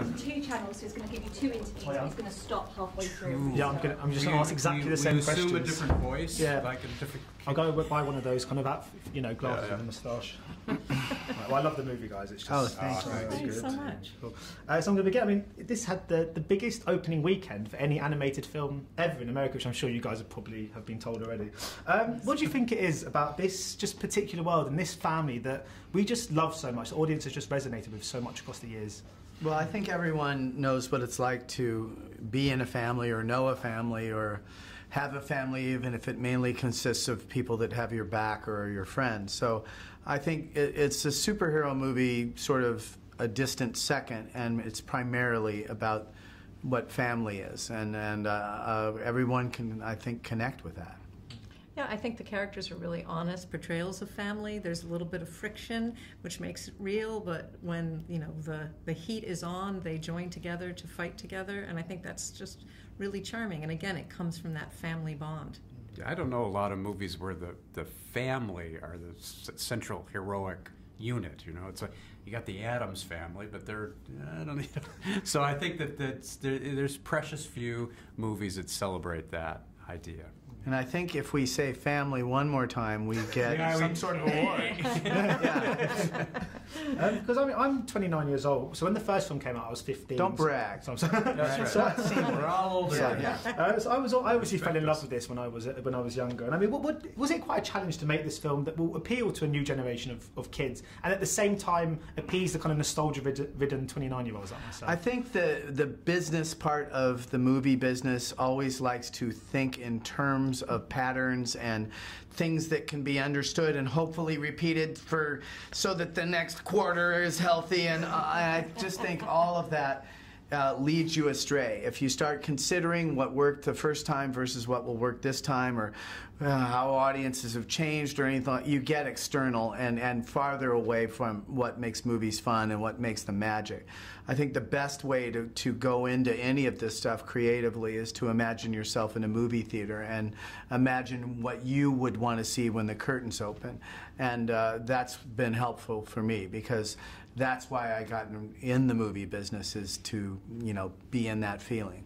on two channels, so it's going to give you two interviews, Oh, yeah. and it's going to stop halfway through. Yeah, I'm gonna. I'm just gonna ask exactly we- the same we assume questions. a different voice, Yeah. like a different. I'll go buy one of those kind of, app, you know, glasses Yeah, yeah. with a moustache. right, well, I love the movie, guys. It's just Oh, thank so you. Thanks good. so much. Cool. Uh, so I'm going to begin. I mean, this had the, the biggest opening weekend for any animated film ever in America, which I'm sure you guys have probably have been told already. Um, what do you think it is about this just particular world and this family that we just love so much? The audience has just resonated with so much across the years. Well, I think everyone knows what it's like to be in a family or know a family or have a family, even if it mainly consists of people that have your back or your friends. So I think it, it's a superhero movie, sort of a distant second, and it's primarily about what family is. And, and uh, uh, everyone can, I think, connect with that. Yeah, I think the characters are really honest portrayals of family. There's a little bit of friction, which makes it real, but when you know the the heat is on, they join together to fight together, and I think that's just really charming. And again, it comes from that family bond. I don't know a lot of movies where the, the family are the central heroic unit. You know, it's like you got the Addams family, but they're I don't know. So I think that that's, there, there's precious few movies that celebrate that idea. And I think if we say family one more time, we get Yeah, some we- sort of award. yeah. Because I mean, I'm 29 years old, so when the first film came out, I was 15. Don't brag. So, I'm sorry. So- We're all older. Yeah, yeah. Uh, so I was, I obviously fell in love with this when I was when I was younger. And I mean, what, what, was it quite a challenge to make this film that will appeal to a new generation of, of kids, and at the same time appease the kind of nostalgia-ridden 29-year-olds? I think the the business part of the movie business always likes to think in terms of patterns and things that can be understood and hopefully repeated for so that the next quarter is healthy. And I, I just think all of that. Uh, leads you astray. If you start considering what worked the first time versus what will work this time, or uh, how audiences have changed, or anything, you get external and, and farther away from what makes movies fun and what makes them magic. I think the best way to, to go into any of this stuff creatively is to imagine yourself in a movie theater and imagine what you would want to see when the curtains open. And uh, that's been helpful for me because that's why I got in, in the movie business is to, you know, be in that feeling.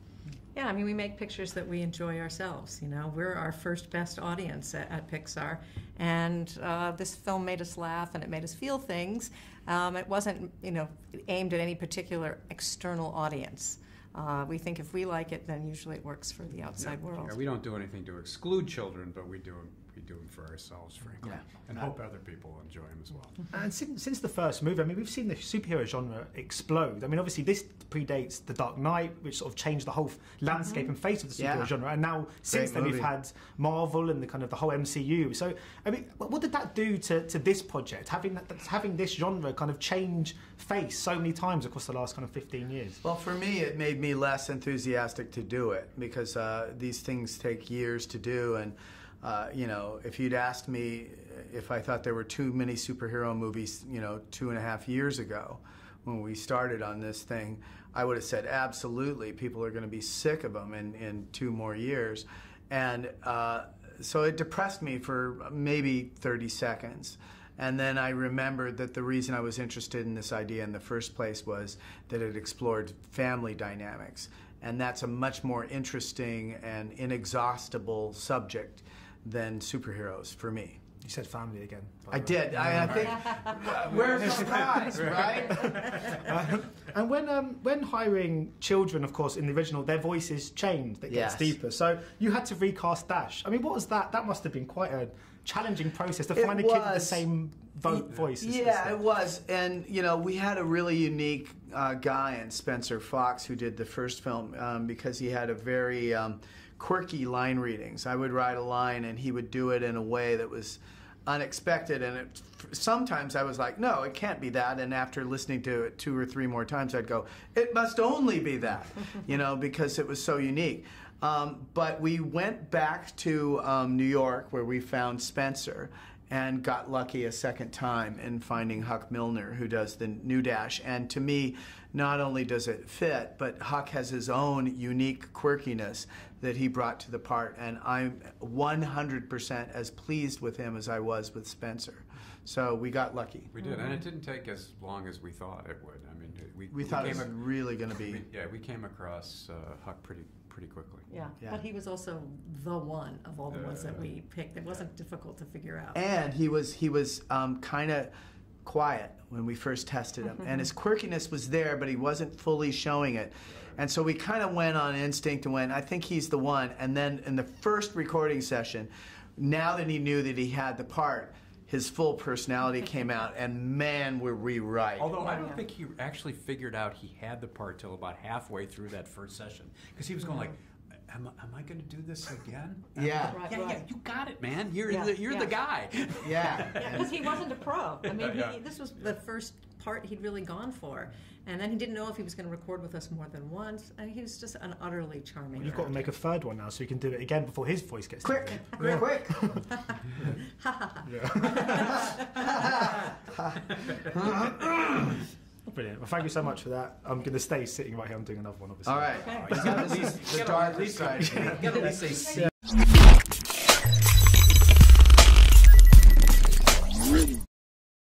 Yeah, I mean, we make pictures that we enjoy ourselves. You know, we're our first best audience at, at Pixar, and uh, this film made us laugh and it made us feel things. Um, it wasn't, you know, aimed at any particular external audience. Uh, we think if we like it, then usually it works for the outside world. Yeah, we don't do anything to exclude children, but we do 'em- we do them for ourselves, frankly, Yeah. and hope other people enjoy them as well. And since, since the first movie, I mean, we've seen the superhero genre explode. I mean, obviously, this predates The Dark Knight, which sort of changed the whole f- landscape and face of the superhero Yeah. genre. And now, since then, we've had Marvel and the kind of the whole MCU. So, I mean, what what did that do to, to this project? Having that, having this genre kind of change face so many times across the last kind of 15 years. Well, for me, it made me less enthusiastic to do it because uh, these things take years to do. And, uh, you know, if you'd asked me if I thought there were too many superhero movies, you know, two and a half years ago when we started on this thing, I would have said absolutely. People are going to be sick of them in, in two more years. And uh, so it depressed me for maybe 30 seconds. And then I remembered that the reason I was interested in this idea in the first place was that it explored family dynamics. And that's a much more interesting and inexhaustible subject than superheroes for me. You said family again. I way. did. I, I think we're surprised, right? And when um, when hiring children, of course, in the original, their voices changed. It gets Yes. deeper. So you had to recast Dash. I mean, what was that? That must have been quite a challenging process to It find a kid with the same vo- voice. as- Yeah, it was, and you know, we had a really unique uh, guy in Spencer Fox who did the first film um, because he had a very um, quirky line readings. I would write a line, and he would do it in a way that was unexpected, and it, sometimes I was like, "No, it can't be that." And after listening to it two or three more times, I'd go, "It must only be that," you know, because it was so unique. Um, but we went back to um, New York where we found Spencer and got lucky a second time in finding Huck Milner, who does the new Dash. And to me, not only does it fit, but Huck has his own unique quirkiness that he brought to the part. And I'm 100% as pleased with him as I was with Spencer. So we got lucky. We did, and it didn't take as long as we thought it would. I mean, we, We thought it came was ac- really going to be. we- yeah, we came across uh, Huck pretty pretty quickly. Yeah. Yeah. but he was also the one of all the ones that Uh, we picked. It wasn't difficult to figure out. And he was he was um, kind of quiet when we first tested him, and his mm-hmm. quirkiness was there, but he wasn't fully showing it. And so we kind of went on instinct and went, I think he's the one. And then in the first recording session, now that he knew that he had the part, his full personality came out, and man, were we right. Although I don't yeah. think he actually figured out he had the part till about halfway through that first session, because he was going like, "Am, I- am I going to do this again?" Yeah. Right, yeah, yeah, you got it, man. You're Yeah, the, you're yeah. the guy. Yeah. Yeah, because he wasn't a pro. I mean, Yeah. he, this was the first part he'd really gone for. And then he didn't know if he was going to record with us more than once. And he was just an utterly charming You've got to make a third one now, so you can do it again before his voice gets Quick, Yeah. quick, quick. Brilliant. Well, thank you so much for that. I'm going to stay sitting right here. I'm doing another one, obviously. All right. Okay. This is the darker side. You gotta at least say